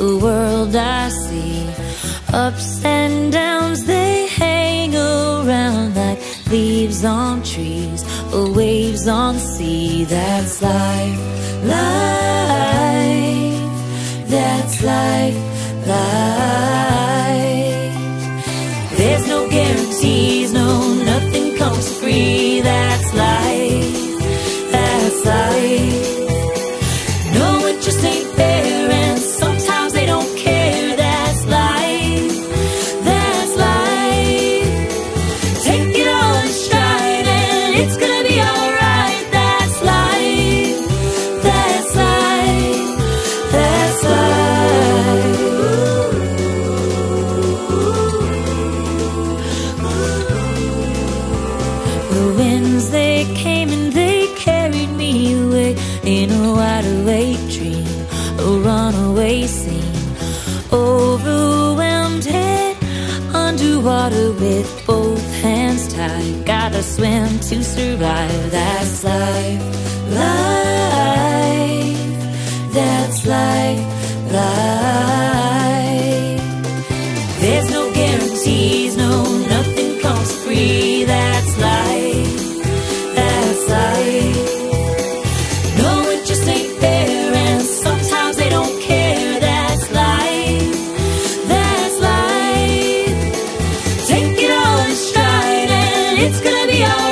the world I see. Ups and downs, they hang around like leaves on trees or waves on sea. That's life, life that's life, life. water with both hands tied. Gotta swim to survive. That's life, life. That's life. it's gonna be alright.